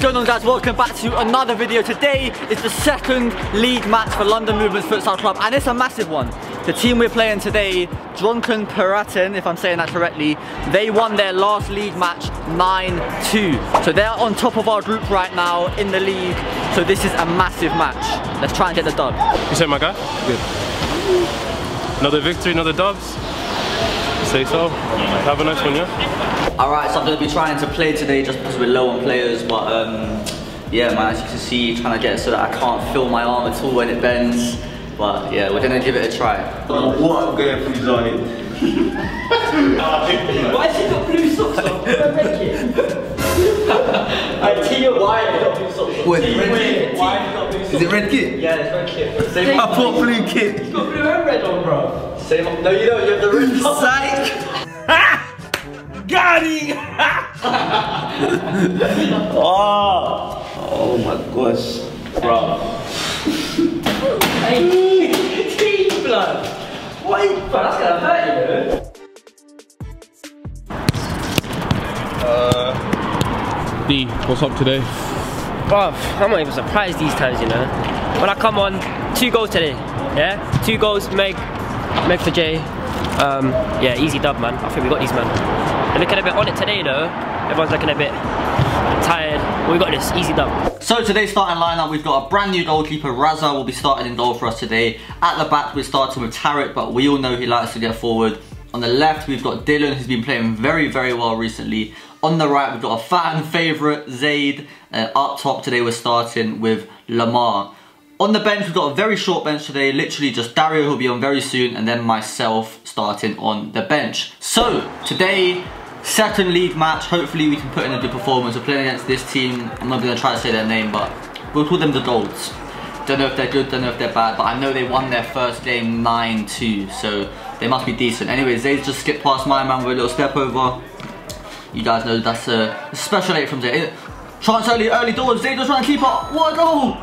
is going on guys? Welcome back to another video. Today is the second league match for London Movements Futsal Club and it's a massive one. The team we're playing today, Drunken Piraten, if I'm saying that correctly, they won their last league match 9-2. So they're on top of our group right now in the league. So this is a massive match. Let's try and get the dub. You say my guy? Good. Another victory, another dubs? Say so. Have a nice one, yeah? Alright, so I'm going to be trying to play today just because we're low on players, but um, yeah man, as you can see, trying to get it so that I can't feel my arm at all when it bends. But yeah, we're gonna give it a try. What I'm going through Zion. Why has he got blue socks on? I tell you why he got blue socks on. What, is red Wait, kit? Why he got blue socks Is it red kit? Yeah, it's red kit. Same I bought blue kit. He's got blue and red on, bro. Same No, you don't. You have the red top. Psych! Got him! Oh. Oh my gosh. Bro. Hey, teeth blood. Wait, bro, that's gonna hurt you. D, what's up today? Bruv, I'm not even surprised these times, you know. When I come on, two goals today, yeah? Two goals, Meg, Meg for Jay. Um, yeah, easy dub, man. I think we got these, man. They're looking a bit on it today, though. Everyone's looking a bit tired. We got this, easy dub. So today's starting lineup, we've got a brand new goalkeeper, Raza will be starting in goal for us today. At the back, we're starting with Tarek, but we all know he likes to get forward. On the left, we've got Dylan, who's been playing very, very well recently. On the right, we've got a fan favourite, Zaid. Uh, up top today, we're starting with Lamar. On the bench, we've got a very short bench today, literally just Dario who'll be on very soon, and then myself starting on the bench. So, today, second league match, hopefully we can put in a good performance. We're playing against this team, I'm not going to try to say their name, but we'll call them the Golds. Don't know if they're good, don't know if they're bad, but I know they won their first game 9-2, so they must be decent. Anyway, Zayd just skipped past my man with a little step over. You guys know that's a special eight from Zayd. Eh, chance early, early doors, was trying to keep up. What a goal!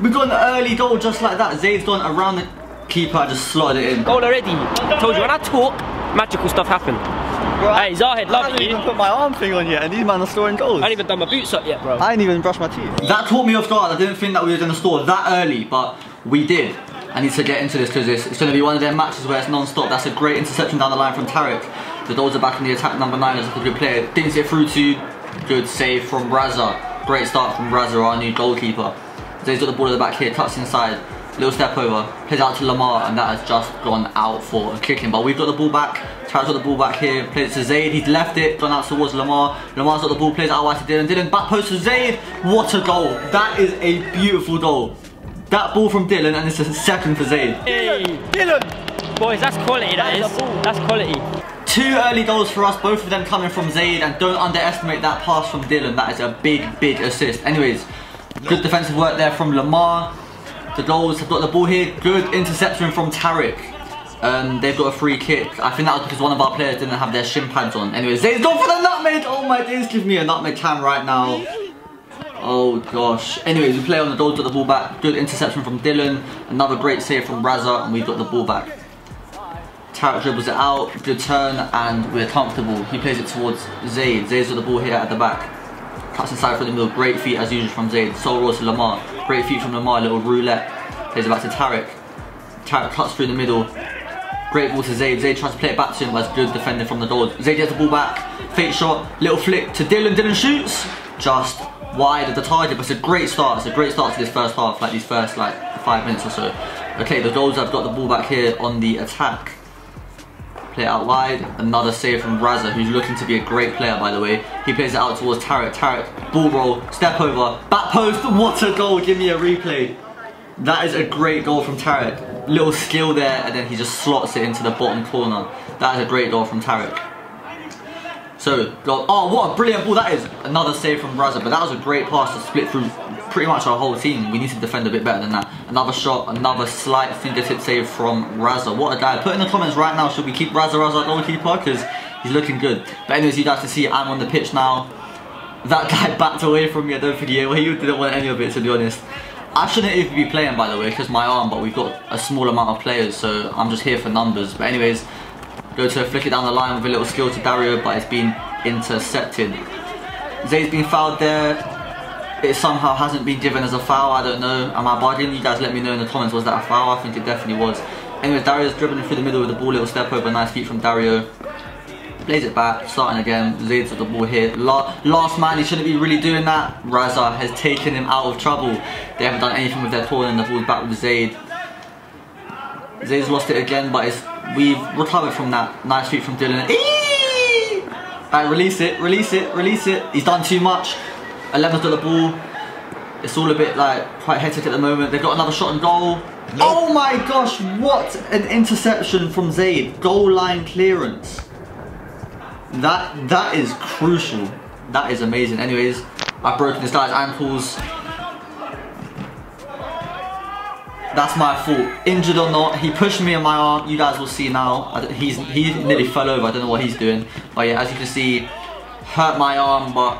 We've got an early goal just like that. Zayd's gone around the keeper, just slotted it in. Goal already. Told you, when I talk, magical stuff happen. Hey, Zahid, I love haven't you. even put my arm thing on yet, and these men are storing goals. I ain't even done my boots up yet, bro. I ain't even brushed my teeth. That caught me off guard. I didn't think that we were going to score that early, but we did. I need to get into this because it's, it's going to be one of their matches where it's non-stop. That's a great interception down the line from Tarek. The Golds are back in the attack. Number nine is a good player. Didn't get through to. Good save from Raza. Great start from Raza, our new goalkeeper. Zayd's got the ball at the back here, cuts inside. Little step over, plays out to Lamar, and that has just gone out for a kicking. But we've got the ball back. Tarek's got the ball back here, plays it to Zayd. He's left it, gone out towards Lamar. Lamar's got the ball, plays out wide to Dylan. Dylan back post to Zayd. What a goal! That is a beautiful goal. That ball from Dylan, and it's a second for Zayd. Hey, Dylan. Boys, that's quality, that is. That's quality. Two early goals for us, both of them coming from Zayd, and don't underestimate that pass from Dylan. That is a big, big assist. Anyways, good defensive work there from Lamar. The goals have got the ball here. Good interception from Tarek. Um, they've got a free kick. I think that was because one of our players didn't have their shin pads on. Anyways, Zayd's gone for the nutmeg. Oh my days, give me a nutmeg cam right now. Oh gosh. Anyways, we play on the goals, got the ball back. Good interception from Dylan. Another great save from Raza, and we've got the ball back. Tarek dribbles it out, good turn, and we're comfortable. He plays it towards Zayd. Zayd's got the ball here at the back. Cuts inside for the middle, great feet as usual from Zayd. Soul rolls to Lamar, great feet from Lamar, little roulette. Plays it back to Tarek. Tarek cuts through the middle. Great ball to Zayd. Zayd tries to play it back to him, but it's good defending from the doors. Zayd gets the ball back, fake shot, little flick to Dylan. Dylan shoots, just wide of the target, but it's a great start. It's a great start to this first half, like these first like five minutes or so. Okay, the Golds have got the ball back here on the attack. Play it out wide. Another save from Raza, who's looking to be a great player, by the way. He plays it out towards Tarek. Tarek, ball roll, step over, back post. What a goal! Give me a replay. That is a great goal from Tarek. Little skill there, and then he just slots it into the bottom corner. That is a great goal from Tarek. So. Oh, what a brilliant ball that is. Another save from Raza, but that was a great pass to split through pretty much our whole team. We need to defend a bit better than that. Another shot, another slight fingertip save from Raza. What a guy. Put in the comments right now, should we keep Raza as our goalkeeper? Because he's looking good. But anyways, you guys can see I'm on the pitch now. That guy backed away from me, I don't think he, he didn't want any of it, to be honest. I shouldn't even be playing, by the way, because my arm, but we've got a small amount of players, so I'm just here for numbers. But anyways, go to flick it down the line with a little skill to Dario, but it's been intercepted. Zayd's been fouled there. It somehow hasn't been given as a foul. I don't know. Am I bugging? You guys let me know in the comments. Was that a foul? I think it definitely was. Anyways, Dario's dribbling through the middle with the ball. Little step over. Nice feet from Dario. Plays it back, starting again. Zayd's with the ball here. La last man, he shouldn't be really doing that. Raza has taken him out of trouble. They haven't done anything with their corner and the ball's back with Zayd. Zayd's lost it again, but we've recovered from that. Nice feet from Dylan. Alright, release it, release it, release it. He's done too much. 11's got the ball. It's all a bit like quite hectic at the moment. They've got another shot and goal. Nope. Oh my gosh, what an interception from Zayd. Goal line clearance. That that is crucial. That is amazing. Anyways, I've broken this guy's ankles. That's my fault. Injured or not, he pushed me in my arm. You guys will see now. He's he nearly fell over. I don't know what he's doing. But yeah, as you can see, hurt my arm. But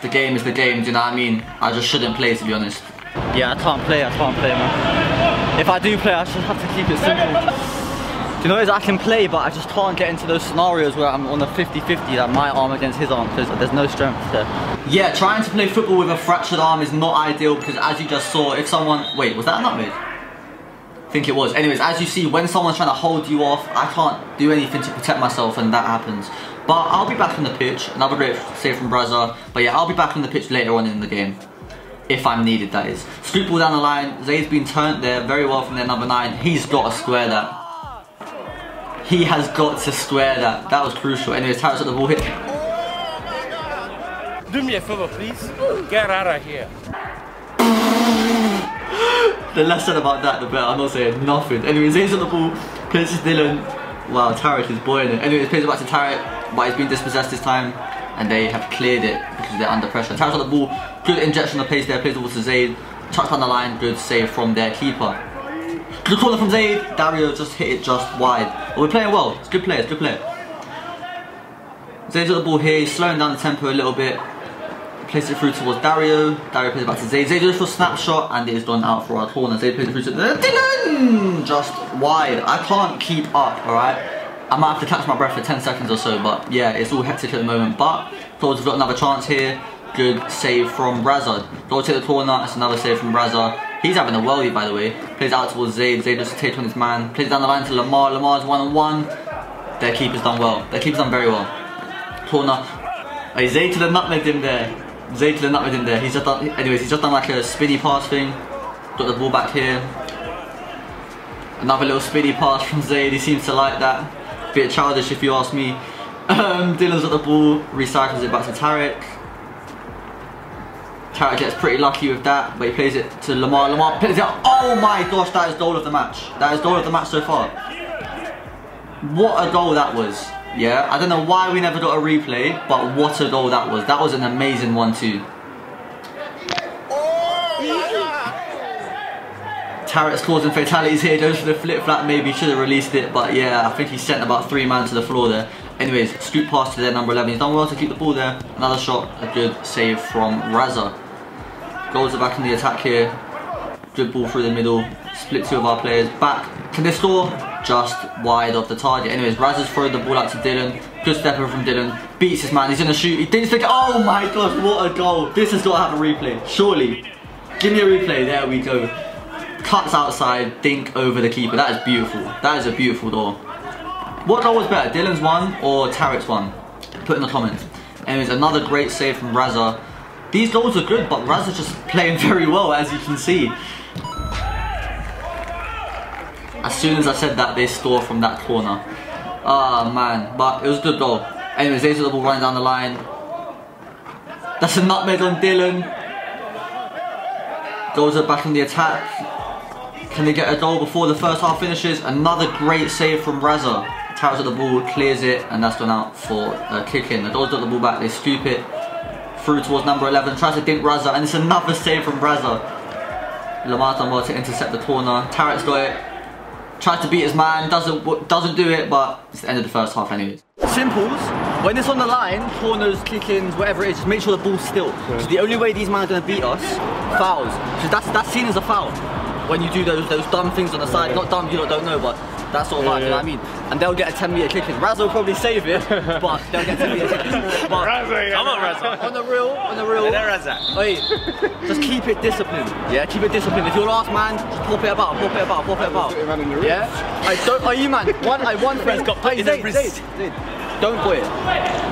the game is the game. Do you know what I mean? I just shouldn't play to be honest. Yeah, I can't play. I can't play, man. If I do play, I should have to keep it simple. You know is I can play, but I just can't get into those scenarios where I'm on the 50-50, that my arm against his arm, because there's no strength there. Yeah, trying to play football with a fractured arm is not ideal, because as you just saw, if someone... Wait, was that a nutmeg? I think it was. Anyways, as you see, when someone's trying to hold you off, I can't do anything to protect myself, and that happens. But I'll be back on the pitch. Another great save from Raza. But yeah, I'll be back on the pitch later on in the game. If I'm needed, that is. Scoop ball down the line. Zayd's been turned there very well from their number 9. He's got to square that. He has got to square that. That was crucial. Anyways, Tarrant's at the ball hit. Do me a favor, please. Get out of here. the less said about that, the better. I'm not saying nothing. Anyways, he's on the ball. Plays to Dylan. Wow, Tarek is boiling it. Anyways, plays it back to Tarek, but he's been dispossessed this time. And they have cleared it because they're under pressure. Tarek's on the ball. Good injection of pace there. Plays the ball to Zayd. Chucked on the line. Good save from their keeper. Good corner from Zayd. Dario just hit it just wide. But we're playing well. It's good play. It's good play. Zayd's got the ball here. He's slowing down the tempo a little bit. Places it through towards Dario. Dario plays it back to Zayd. Zayd goes for a snapshot and it is done out for our corner. Zayd plays it through to uh, Dylan. Just wide. I can't keep up. All right. I might have to catch my breath for 10 seconds or so, but yeah, it's all hectic at the moment. But Thor's got another chance here. Good save from Raza. Go to the corner. It's another save from Raza. He's having a worldie, by the way. Plays out towards Zayd. Zayd just takes on his man. Plays down the line to Lamar. Lamar's one on one. Their keeper's done well. Their keeper's done very well. Corner. Oh, Zayd to the nutmeg him there. Zayd to the nutmeg him there. He's just done. Anyways, he's just done like a spinny pass thing. Got the ball back here. Another little spinny pass from Zayd. He seems to like that. Bit childish if you ask me. Um, Dylan's got the ball. Recycles it back to Tarek. Tarek gets pretty lucky with that, but he plays it to Lamar. Lamar plays it. Oh my gosh, that is goal of the match. That is goal of the match so far. What a goal that was. Yeah, I don't know why we never got a replay, but what a goal that was. That was an amazing one too. Tarek's causing fatalities here, goes for the flip flap, maybe should have released it, but yeah, I think he sent about three man to the floor there. Anyways, scoop pass to their number 11. He's done well to keep the ball there. Another shot, a good save from Raza. Goals are back in the attack here. Dribble through the middle. Split two of our players back. Can they score? Just wide of the target. Anyways, Raz thrown the ball out to Dylan. Good step over from Dylan. Beats his man. He's gonna shoot. He didn't stick. Oh my gosh, what a goal. This has got to have a replay. Surely. Give me a replay. There we go. Cuts outside, dink over the keeper. That is beautiful. That is a beautiful goal. What goal was better, Dylan's one or Tarek's one? Put in the comments. Anyways, another great save from Raza. These goals are good, but Raz is just playing very well, as you can see. As soon as I said that, they score from that corner. Ah, oh, man. But it was a good goal. Anyways, there's the ball running down the line. That's a nutmeg on Dylan. Goals are back in the attack. Can they get a goal before the first half finishes? Another great save from Raza. Towers at the ball, clears it, and that's gone out for a kick in. The goals got the ball back, they scoop it through towards number 11, tries to dink Raza, and it's another save from Raza. Lamar done well to intercept the corner. Tarek's got it. Tries to beat his man, doesn't doesn't do it, but it's the end of the first half anyways. Simples, when it's on the line, corners, kick-ins, whatever it is, just make sure the ball's still. Because the only way these men are going to beat us, fouls. So that's, that's seen as a foul. When you do those those dumb things on the side, not dumb, you don't know, but that sort of vibe, you know what I mean? And they'll get a 10 meter kick in. Raz will probably save it, but they'll get 10 meter kick in. But Come on, Raza. on the real, on the real, Raza. Wait, just keep it disciplined. Yeah, keep it disciplined. If you're last man, just pop it about, pop it about, pop it about. Yeah? I don't, are you man? One, I one friend got hey, Zayd, Zayd, Zayd, don't boy it.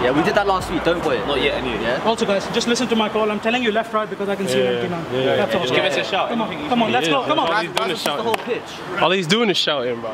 Yeah, we did that last week, don't boy it. Not yet, anyway. Yeah? Also, guys, just listen to my call. I'm telling you left, right, because I can see you empty now. yeah, That's all. Just give us a shout. Come on, come on, let's go. Come All on. Oh, he's doing Raz is was just the whole shouting. pitch. All he's doing is shouting, bro.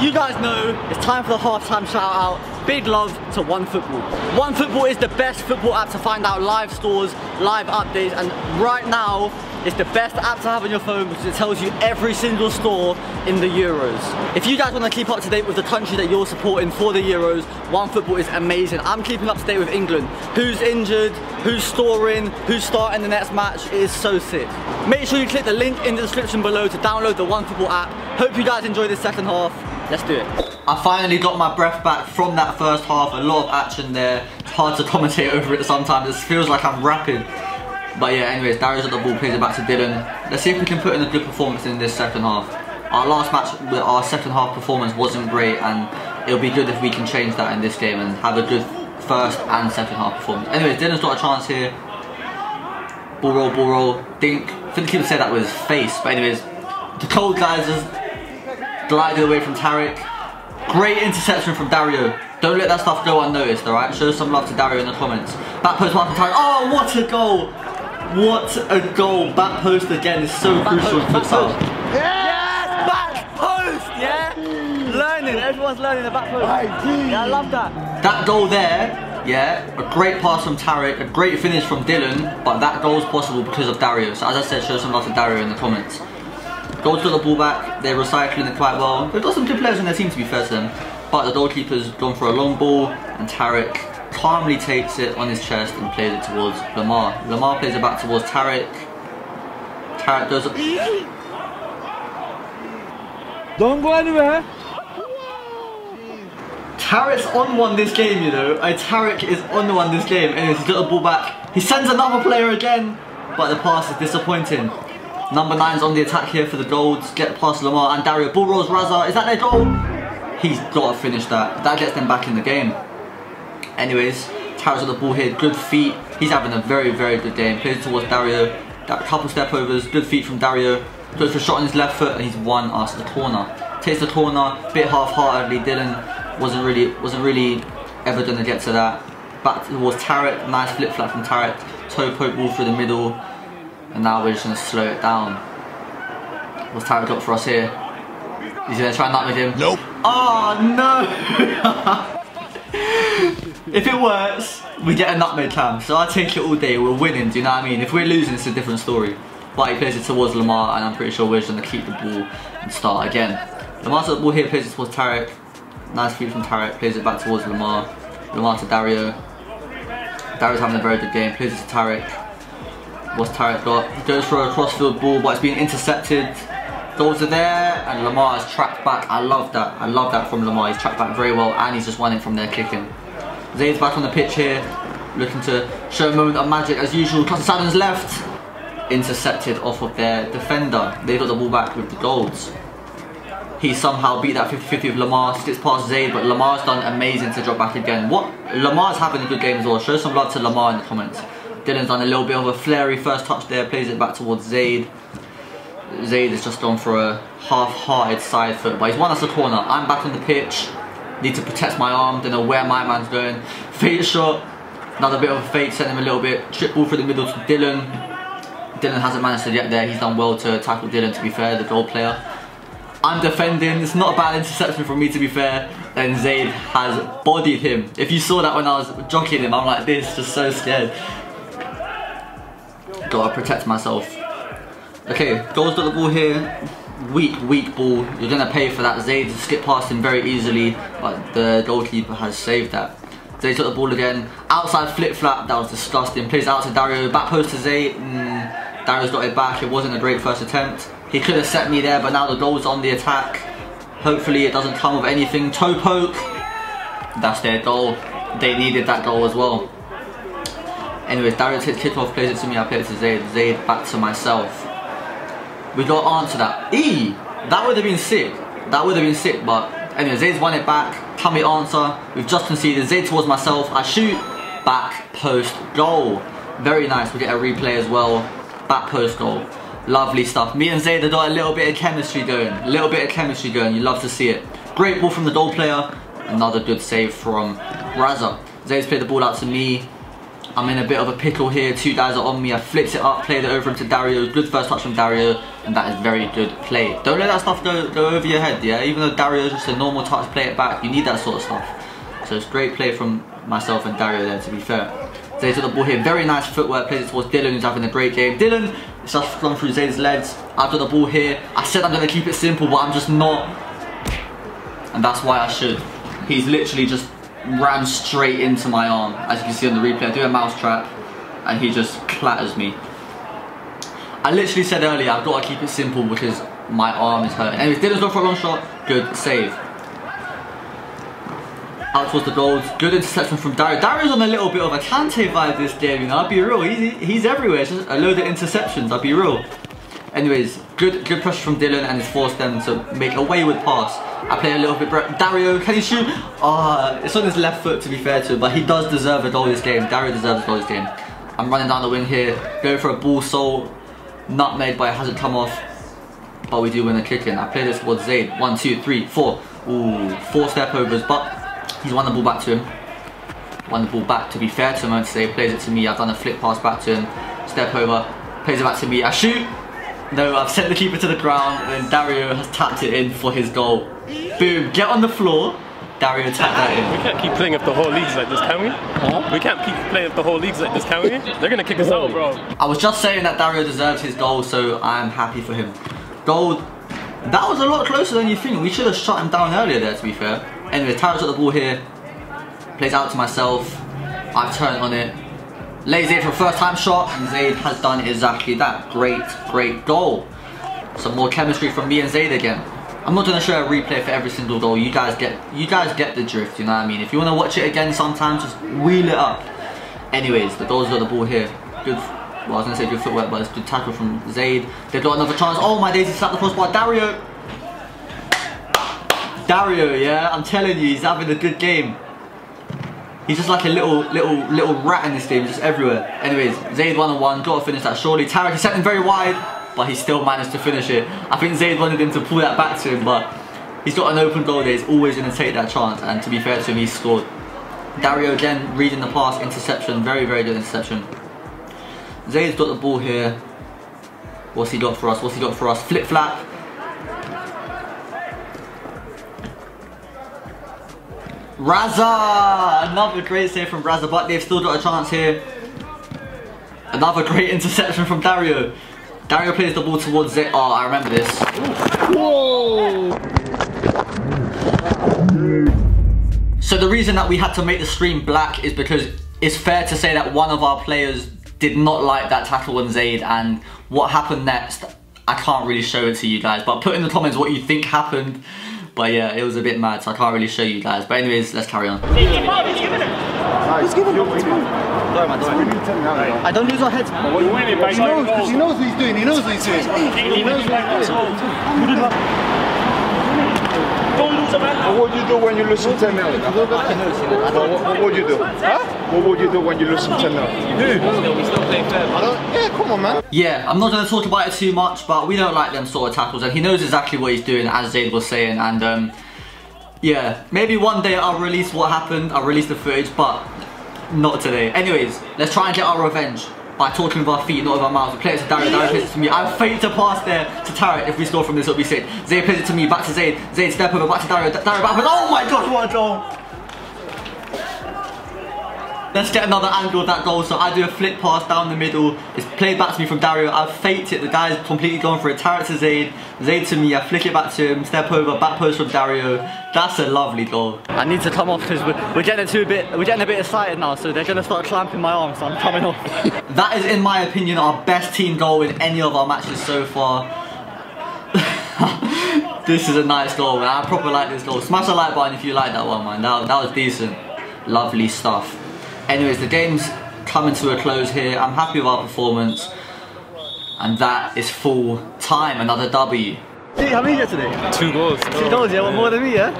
You guys know it's time for the halftime shout out. Big love to One Football. One Football is the best football app to find out live stores, live updates, and right now it's the best app to have on your phone because it tells you every single store in the Euros. If you guys want to keep up to date with the country that you're supporting for the Euros, One Football is amazing. I'm keeping up to date with England. Who's injured, who's storing, who's starting the next match. It is so sick. Make sure you click the link in the description below to download the One Football app. Hope you guys enjoy this second half. Let's do it. I finally got my breath back from that first half. A lot of action there. It's hard to commentate over it sometimes. It feels like I'm rapping. But yeah, anyways, Darius at the ball, plays it back to Dylan. Let's see if we can put in a good performance in this second half. Our last match, our second half performance wasn't great, and it'll be good if we can change that in this game and have a good first and second half performance. Anyways, Dylan's got a chance here. Ball roll, ball roll. Dink. I think he would say that with his face, but anyways, the cold guys just glided away from Tarek. Great interception from Dario. Don't let that stuff go unnoticed, alright? Show some love to Dario in the comments. Back post one from Tarek. Oh, what a goal! What a goal. Back post again is so crucial in futsal. Yes! Back post! Yeah? Learning. Everyone's learning the back post. Yeah, I love that. That goal there, yeah, a great pass from Tarek, a great finish from Dylan, but that goal is possible because of Dario. So as I said, show some love to Dario in the comments. Goals got the ball back, they're recycling it quite well. They've got some good players in their team to be fair to them. But the goalkeeper's gone for a long ball and Tarek calmly takes it on his chest and plays it towards Lamar. Lamar plays it back towards Tarek. Tarek does Don't go anywhere. Tarek's on one this game, you know. Uh, Tarek is on the one this game. and he's got the ball back. He sends another player again, but the pass is disappointing. Number nine's on the attack here for the golds. Get past Lamar and Dario. Ball rolls Raza. Is that their goal? He's got to finish that. That gets them back in the game. Anyways, Tarek's got the ball here. Good feet. He's having a very, very good game. Plays towards Dario. That couple step overs. Good feet from Dario. Goes for a shot on his left foot and he's won us the corner. Takes the corner. Bit half-heartedly. Dylan wasn't really wasn't really ever going to get to that. Back towards Tarek. Nice flip flap from Tarek. Toe poke ball through the middle. And now we're just going to slow it down. What's Tarek got for us here? He's going to try and nutmeg him. Nope. Oh no! if it works, we get a nutmeg cam. So I take it all day. We're winning. Do you know what I mean? If we're losing, it's a different story. But he plays it towards Lamar, and I'm pretty sure we're just going to keep the ball and start again. Lamar's the ball here, plays it towards Tarek. Nice feed from Tarek, plays it back towards Lamar. Lamar to Dario. Dario's having a very good game, plays it to Tarek. What's Tarek got? Goes for a crossfield ball, but it's being intercepted. Goals are there, and Lamar is tracked back. I love that. I love that from Lamar. He's tracked back very well, and he's just won from there kicking. Zayd's back on the pitch here, looking to show a moment of magic as usual. Costa left, intercepted off of their defender. They got the ball back with the goals. He somehow beat that 50-50 with Lamar, skips past Zayd, but Lamar's done amazing to drop back again. What? Lamar's having a good game as well. Show some love to Lamar in the comments. Dylan's done a little bit of a flary first touch there, plays it back towards Zayd. Zayd has just gone for a half-hearted side foot, but he's won us a corner. I'm back on the pitch. Need to protect my arm, don't know where my man's going. Fade shot, another bit of a fake, sent him a little bit. Trip ball through the middle to Dylan. Dylan hasn't managed to get there. He's done well to tackle Dylan, to be fair, the goal player. I'm defending, it's not a bad interception from me to be fair, and Zayd has bodied him. If you saw that when I was jockeying him, I'm like this, just so scared. Gotta protect myself. Okay, goals got the ball here. Weak, weak ball. You're gonna pay for that. Zayd skipped past him very easily, but the goalkeeper has saved that. Zayd got the ball again. Outside flip flap, that was disgusting. Plays out to Dario, back post to Zayd. Mm, Dario's got it back. It wasn't a great first attempt. He could have set me there, but now the goal's on the attack. Hopefully it doesn't come with anything. Toe poke. That's their goal. They needed that goal as well. Anyways, Dario takes kick off, plays it to me, I play it to Zayd. Zayd back to myself. We got to answer that. E! That would have been sick. That would have been sick, but anyway, Zayd's won it back. We answer? We've just conceded. Zayd towards myself. I shoot. Back post goal. Very nice. We get a replay as well. Back post goal. Lovely stuff. Me and Zayd have got a little bit of chemistry going. A little bit of chemistry going. You love to see it. Great ball from the goal player. Another good save from Raza. Zayd's played the ball out to me. I'm in a bit of a pickle here. Two guys are on me. I flipped it up, played it over into Dario. Good first touch from Dario, and that is very good play. Don't let that stuff go, go over your head, yeah? Even though Dario's just a normal touch, play it back. You need that sort of stuff. So it's great play from myself and Dario there, to be fair. Zayd's got the ball here. Very nice footwork. Plays it towards Dylan, who's having a great game. Dylan, it's just gone through Zayd's legs. I've got the ball here. I said I'm going to keep it simple, but I'm just not. And that's why I should. He's literally just ran straight into my arm. As you can see on the replay, I do a mouse trap and he just clatters me. I literally said earlier, I've got to keep it simple because my arm is hurting. Anyways, Dylan's go for a long shot. Good save. Out towards the goals. Good interception from Dario. Dario's on a little bit of a Kante vibe this game, you know. I'll be real. He's, he's everywhere. It's just a load of interceptions. I'll be real. Anyways, good good pressure from Dylan and it's forced them to make a wayward pass. I play a little bit. Dario, can you shoot? Ah, it's on his left foot to be fair to him, but he does deserve a goal this game. Dario deserves a goal this game. I'm running down the wing here, going for a ball soul, nutmeg, but it hasn't come off. But we do win a kick in. I play this towards Zayd. One, two, three, four. Ooh, four step overs, but he's won the ball back to him. Won the ball back. To be fair to him, I'd say plays it to me. I've done a flip pass back to him. Step over, plays it back to me. I shoot. No, I've sent the keeper to the ground, and Dario has tapped it in for his goal. Boom, get on the floor. Dario tapped that in. We can't keep playing up the whole leagues like this, can we? Huh? We can't keep playing up the whole leagues like this, can we? They're gonna kick us out, bro. I was just saying that Dario deserves his goal, so I'm happy for him. Goal. That was a lot closer than you think. We should have shut him down earlier there, to be fair. Anyway, Tarek's got the ball here. Plays out to myself. I've turned on it. Lays it for a first time shot, and Zayd has done exactly that. Great, great goal. Some more chemistry from me and Zayd again. I'm not gonna show a replay for every single goal. You guys get you guys get the drift, you know what I mean? If you wanna watch it again sometimes, just wheel it up. Anyways, the goals got the ball here. Good well, I was gonna say good footwork, but it's good tackle from Zayd. They've got another chance. Oh my days, he slapped the crossbar. Dario! Dario, yeah, I'm telling you, he's having a good game. He's just like a little, little, little rat in this game, just everywhere. Anyways, Zayd one on one, got to finish that surely. Tarek is setting very wide, but he still managed to finish it. I think Zayd wanted him to pull that back to him, but he's got an open goal there. He's always going to take that chance, and to be fair to him, he scored. Dario again reading the pass, interception, very, very good interception. Zayd's got the ball here. What's he got for us? What's he got for us? Flip flap. Raza! Another great save from Raza, but they've still got a chance here. Another great interception from Dario. Dario plays the ball towards Zayd. Oh, I remember this. Whoa! So the reason that we had to make the stream black is because it's fair to say that one of our players did not like that tackle on Zayd and what happened next, I can't really show it to you guys, but put in the comments what you think happened. But yeah, it was a bit mad, so I can't really show you guys. But anyways, let's carry on. He's giving it. Don't worry, I don't lose our heads. He knows, he knows what he's doing. He knows what he's doing. He knows what he's doing. What would you do when you lose 10 0? What, what, what would you do? Huh? What would you do when you lose 10 0? Yeah, come on, man. Yeah, I'm not going to talk about it too much, but we don't like them sort of tackles, and he knows exactly what he's doing, as Zayd was saying, and um, yeah, maybe one day I'll release what happened, I'll release the footage, but not today. Anyways, let's try and get our revenge by talking with our feet, not with our mouths. We play it to Dario, Dario plays it to me. I faked a pass there to Tarek. If we score from this, it'll be sick. Zayd plays it to me, back to Zayd. Zayd step over, back to Dario. Dario back, oh my god, what a goal! Let's get another angle of that goal. So I do a flip pass down the middle. It's played back to me from Dario. I've faked it. The guy's completely gone for it. Tarek to. Zayd to me. I flick it back to him. Step over. Back post from Dario. That's a lovely goal. I need to come off because we're, we're getting too bit. We're getting a bit excited now. So they're gonna start clamping my arms. So I'm coming off. that is, in my opinion, our best team goal in any of our matches so far. this is a nice goal, man. I proper like this goal. Smash the like button if you like that one, man. That, that was decent. Lovely stuff. Anyways, the game's coming to a close here. I'm happy with our performance. And that is full time, another W. Hey, how many you get today? Two goals. Two goals, yeah, one more than me, yeah?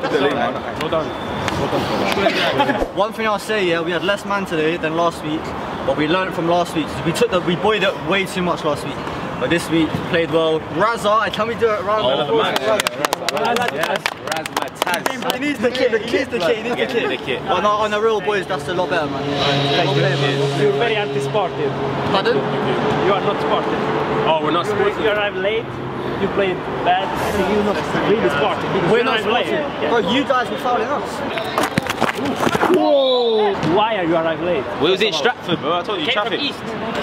Well done. One thing I'll say, yeah, we had less man today than last week, but we learned from last week. We took the, we buoyed it way too much last week. But this week, played well. Raza, I can we do it around? Oh, man. He needs the kit, the kit, the kit, he needs the kit. But no, on the real boys, that's a lot better, man. Lot better, man. You're very anti-sportive. Pardon? You are not sportive. Oh, we're not You, you arrive late. You played bad. And you're not really sportive. We're not arrive late. sporting. Yeah. Bro, you guys were fouling us. Whoa! Why are you arrive late? We was in Stratford, bro. I told you Came from east.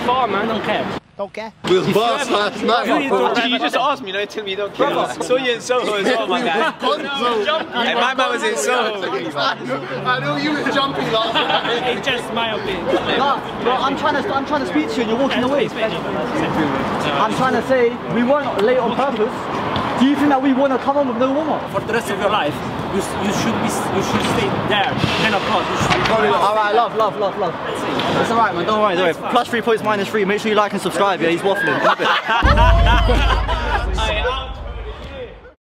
Far man, don't care. We was boss last night, You need my to- boy. You just asked me, no, tell me you don't care. I saw you in Soho as well, my guy. Hey, my man was in Soho. I know you was jumping last night. It's just my opinion. No, bro, I'm trying to, I'm trying to speak to you and you're walking away. Please, please. I'm trying to say, we weren't late on purpose. Do you think that we want to come on with no warm-up? For the rest of your life, you, you should be you should stay there. Then of course you should. Alright, love, love, love, love. It's alright, man, don't worry, don't worry. Plus three points, minus three. Make sure you like and subscribe, yeah? He's waffling.